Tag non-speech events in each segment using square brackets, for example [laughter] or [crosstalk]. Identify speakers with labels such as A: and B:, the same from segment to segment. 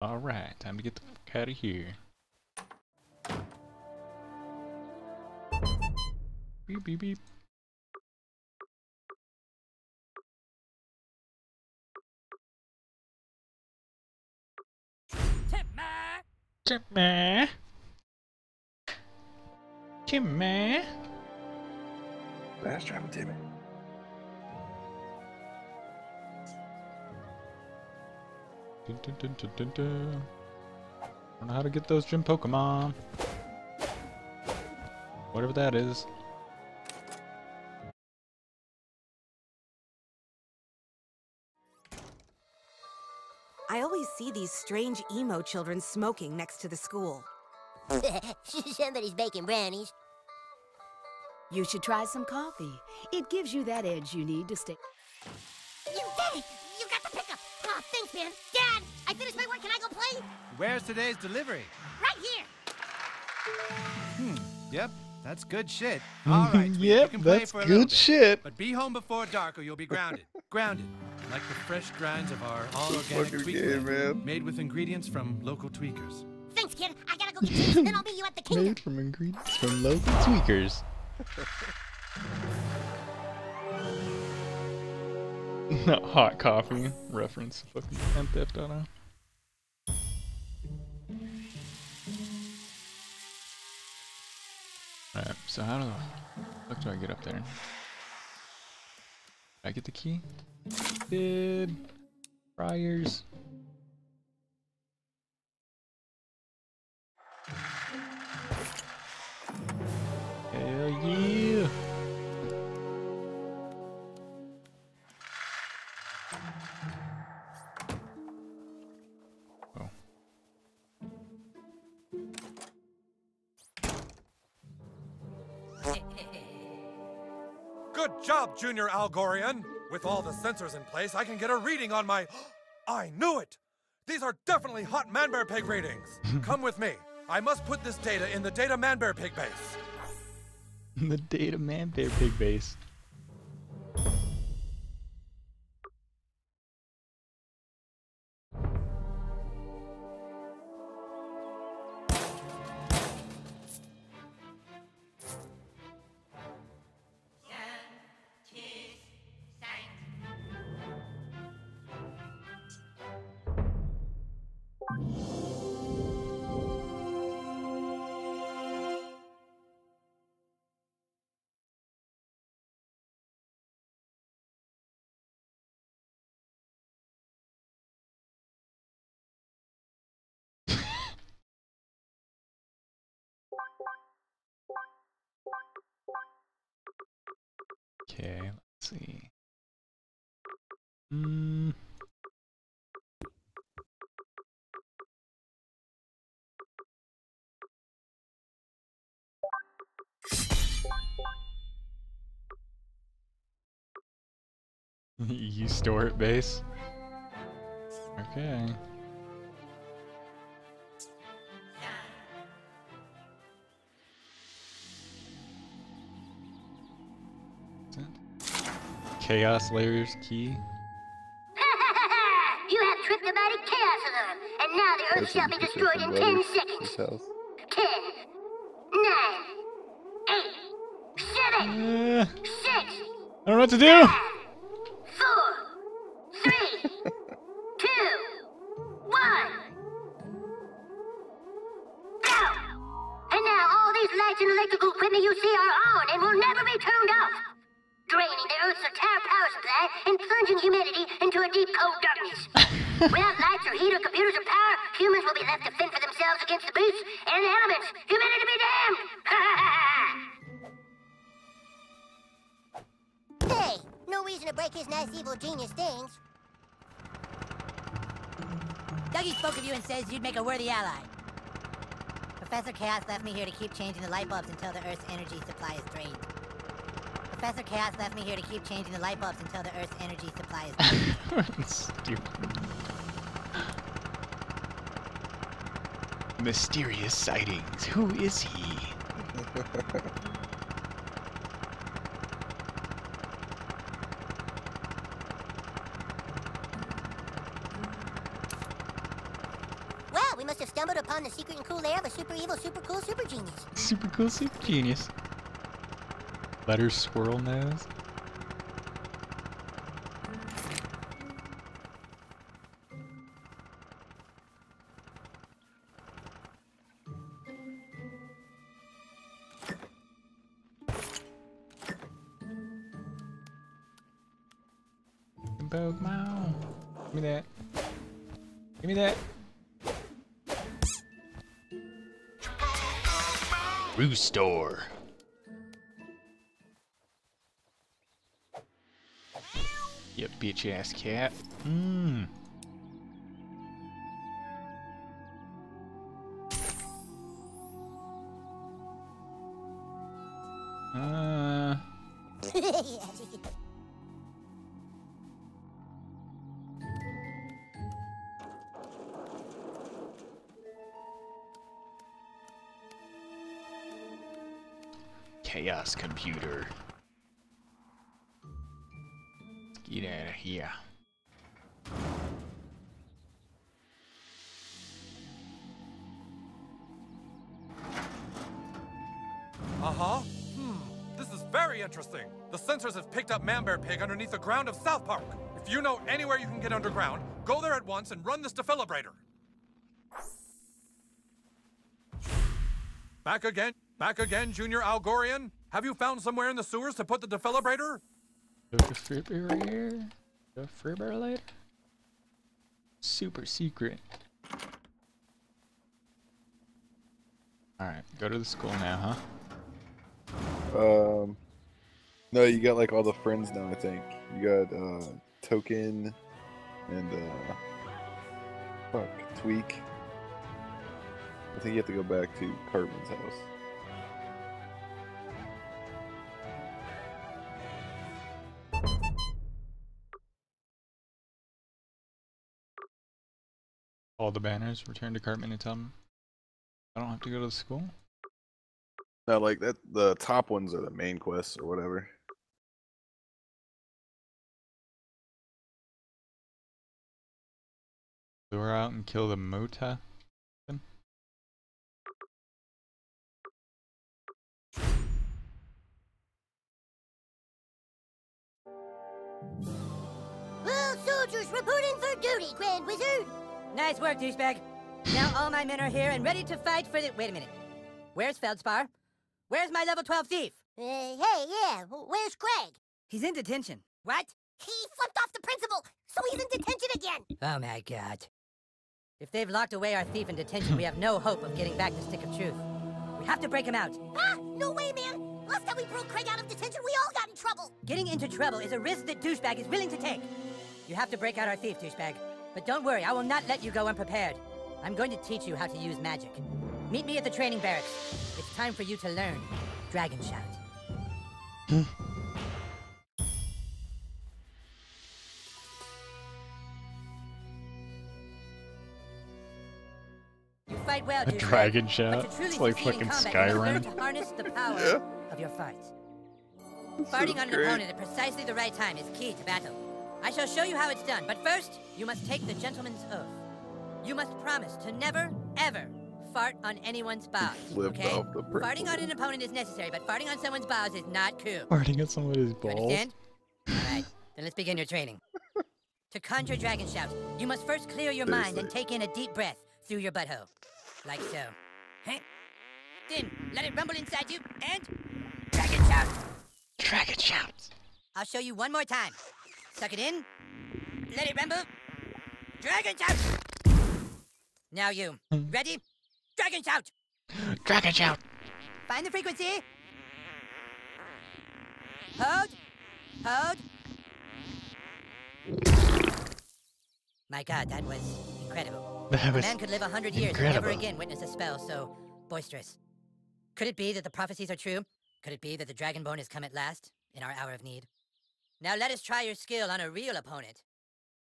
A: Alright, time to get the fuck out of here. Beep beep beep. Timmy. Timmy.
B: Fast travel, Timmy.
A: Dun, dun, dun, dun, dun, dun. Don't know how to get those Chinpokomon. Whatever that is.
C: I always see these strange emo children smoking next to the school. [laughs]
D: Somebody's baking brownies.
E: You should try some coffee. It gives you that edge you need to stay.
D: You did it! You got the pickup! Oh, thanks, man finish my work, can I go play?
F: Where's today's delivery?
D: Right here.
F: Hmm. Yep. That's good shit. [laughs] All right. Sweet,
A: yep. that's good
F: bit,
A: shit.
F: But be home before dark, or you'll be grounded. [laughs] grounded. Like the fresh grinds of our all-organic tweak made with ingredients from local tweakers.
D: Thanks, kid. I gotta go get cheese, then I'll meet you at the kingdom.
A: Made from ingredients from local tweakers. Not [laughs] hot coffee reference. Fucking Theft MTF.0. so how do the fuck do I get up there? Did I get the key? Did Friars. Hell yeah!
G: Good job, Junior Algorian. With all the sensors in place, I can get a reading on my. [gasps] I knew it! These are definitely hot Manbear Pig readings. [laughs] Come with me. I must put this data in the data Manbear Pig base. [laughs]
A: the data man bear pig base. Okay, let's see. Mm. [laughs] you store it base? Okay. Chaos Layers key. [laughs]
D: you have tripped the mighty chaos alarm, and now the Earth shall be destroyed in ten seconds.
B: Cells.
D: Ten, nine, eight, seven,
A: Uh,
D: six,
A: I don't know what to do.
D: Without lights or heat or computers or power, humans will be left to fend for themselves against the beasts and the elements. Humanity be damned! [laughs] hey, no reason to break his nice evil genius things.
H: Dougie spoke of you and says you'd make a worthy ally. Professor Chaos left me here to keep changing the light bulbs until the Earth's energy supply is drained. Professor Chaos left me here to keep changing the light bulbs until the Earth's energy supply is drained. [laughs]
A: Stupid. Mysterious sightings. Who is he? [laughs]
D: Well, we must have stumbled upon the secret and cool lair of a super evil, super cool, super genius.
A: Super cool, super genius. Letter squirrel nose. Bog Mao. Give me that. Give me that. Rooster. You bitch ass cat. Mmm. Computer. Get out of here.
G: Uh-huh. Hmm. This is very interesting. The sensors have picked up Manbear Pig underneath the ground of South Park. If you know anywhere you can get underground, go there at once and run this defibrillator. Back again? Back again, Junior Algorian? Have you found somewhere in the sewers to put the defibrillator?
A: The defibrillator? Defibrillator? Super secret. Alright, go to the school now, huh?
B: Um, no, you got like all the friends now. I think you got uh Token and uh fuck Tweek. I think you have to go back to Cartman's house.
A: All the banners, return to Cartman and tell him I don't have to go to the school?
B: No, like that. The top ones are the main quests or whatever.
A: Lure out and kill the Mota?
D: Well, soldiers reporting for duty, Grand Wizard.
H: Nice work, douchebag. Now all my men are here and ready to fight for the. Wait a minute. Where's Feldspar? Where's my level 12 thief?
D: Uh, hey, yeah, where's Craig?
H: He's in detention. What?
D: He flipped off the principal, so he's in detention again.
H: Oh my god. If they've locked away our thief in detention, we have no hope of getting back the stick of truth. We have to break him out.
D: Ah, no way, man. Last time we broke Craig out of detention, we all got in trouble.
H: Getting into trouble is a risk that douchebag is willing to take. You have to break out our thief, douchebag. But don't worry, I will not let you go unprepared. I'm going to teach you how to use magic. Meet me at the training barracks. It's time for you to learn Dragon Shout. You fight well,
A: A dragon
H: but
A: shout? It's like fucking
H: combat, you must learn
A: Skyrim.
H: to harness the power
B: Yeah.
H: of your farts. Farting on an opponent at precisely the right time is key to battle. I shall show you how it's done, but first, you must take the gentleman's oath. You must promise to never, ever fart on anyone's bows. okay? Farting on an opponent is necessary, but farting on someone's bows is not cool.
A: Farting at somebody's
H: You
A: balls?
H: understand? All right, then let's begin your training. to conjure Dragon Shout, you must first clear your mind and take in a deep breath through your butthole. Like so. Huh? Then let it rumble inside you and Dragon Shout.
A: Dragon shouts!
H: I'll show you one more time. Suck it in. Let it rumble. Dragon Shout. Now you. Hmm. Ready? Dragon Shout.
A: Dragon shout!
H: Find the frequency. Hold. Hold. My god, that was incredible.
A: That
H: A
A: was
H: man could live a hundred years and never again witness a spell so boisterous. Could it be that the prophecies are true? Could it be that the Dragonborn has come at last, in our hour of need? Now let us try your skill on a real opponent.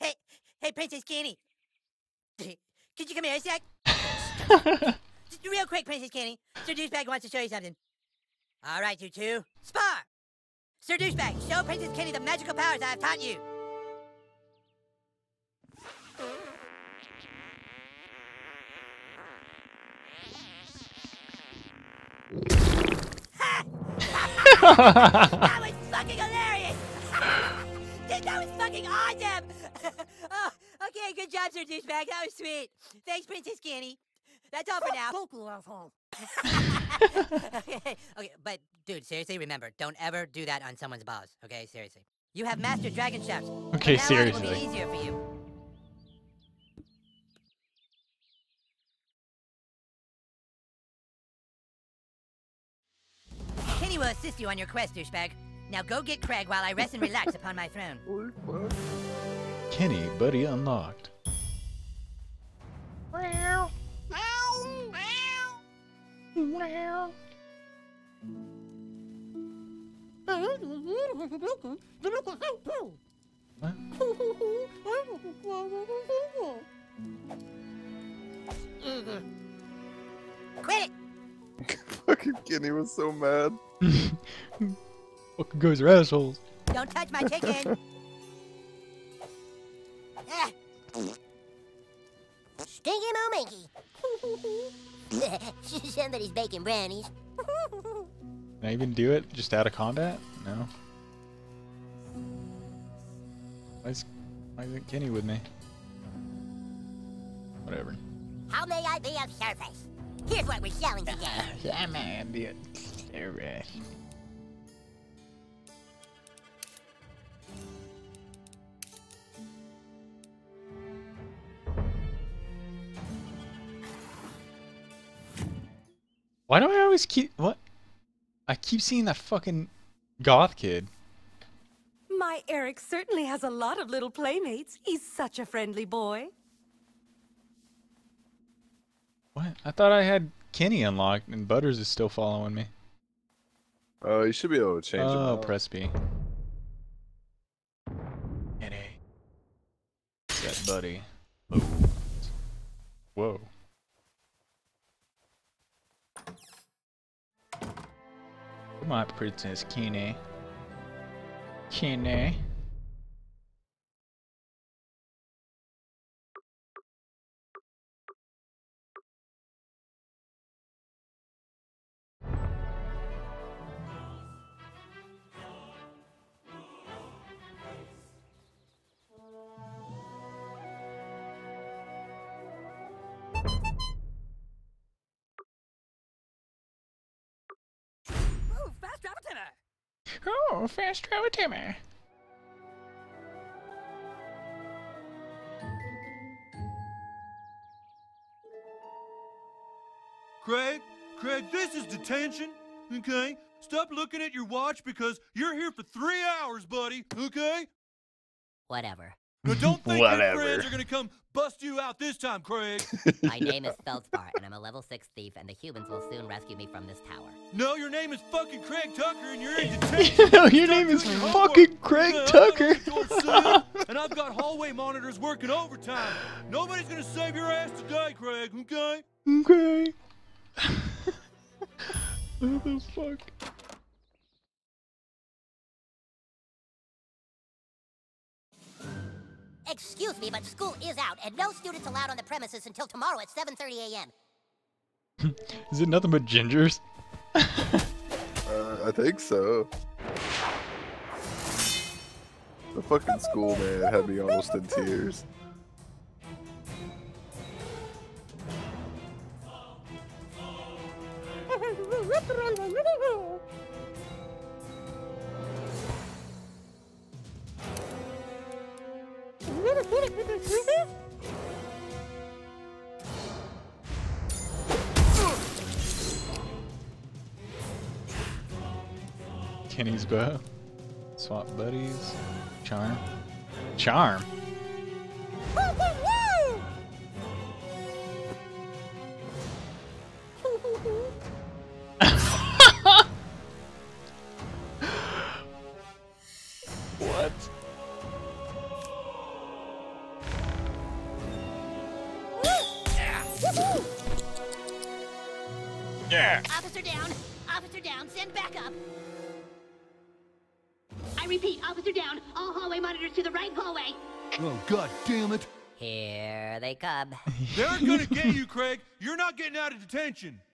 H: Hey, hey, Princess Kenny. [laughs] Could you come here a sec? [laughs] Real quick, Princess Kenny. Sir Douchebag wants to show you something. All right, you two. Spar! Sir Douchebag, show Princess Kenny the magical powers I have taught you. [laughs] that was fucking awesome! [laughs] oh, okay, good job, Sir Douchebag. That was sweet. Thanks, Princess Kenny. That's all for now. [laughs] [laughs] okay, okay, but dude, seriously, remember, don't ever do that on someone's balls. Okay, seriously. You have mastered dragon shafts.
A: Okay,
H: From now on, It will
A: seriously.
H: be easier for you. Kenny will assist you on your quest, douchebag. Now go get Craig while I rest and relax [laughs] upon my throne.
A: Kenny, buddy unlocked. What?
H: Quit it! [laughs]
B: Fucking Kenny was so mad. [laughs]
A: Fucking guys are assholes.
H: Don't touch my chicken! Ah,
D: Stinky Moo Minky. Somebody's baking brownies.
A: Can I even do it just out of combat? No. Why is, why isn't Kenny with me? Whatever.
D: How may I be of service? Here's what we're selling today. [laughs]
A: Yeah, man, be it. Alright. Why do I always keep what? I keep seeing that fucking goth kid.
C: My Eric certainly has a lot of little playmates. He's such a friendly boy.
A: What? I thought I had Kenny unlocked and Butters is still following me.
B: Oh, you should be able to change him
A: Oh,
B: out.
A: press B. Kenny. That buddy. Oh. Whoa. On, Princess. Kenny.
H: Ooh, timber!
A: Oh, fast travel Timmy.
F: Craig, Craig, this is detention, okay? Stop looking at your watch because you're here for three hours, buddy, okay?
H: Whatever.
F: Now [laughs] don't think your
B: Whatever.
F: friends are gonna come bust you out this time, Craig. [laughs]
H: My name is Feldspar, and I'm a level 6 thief, and the humans will soon rescue me from this tower.
F: No, your name is fucking Craig Tucker and you're in [laughs] detention.
A: No, your
F: Start
A: name is
F: your
A: fucking Craig
F: okay?
A: Tucker.
F: got a door soon, and I've got hallway monitors working overtime. Nobody's gonna save your ass today, Craig, okay?
A: Okay. what the fuck?
D: Excuse me, but school is out, and no students allowed on the premises until tomorrow at 7.30 a.m. [laughs]
A: Is it nothing but gingers?
B: Uh, I think so. The fucking school man had me almost in tears. [laughs]
A: Kenny's bow. Swap buddies. Charm. Charm.
D: Officer down! Officer down! Send backup! I repeat, officer down! All hallway monitors to the right hallway!
F: Oh, god damn it.
H: Here they come. [laughs]
F: They're gonna get you, Craig. You're not getting out of detention.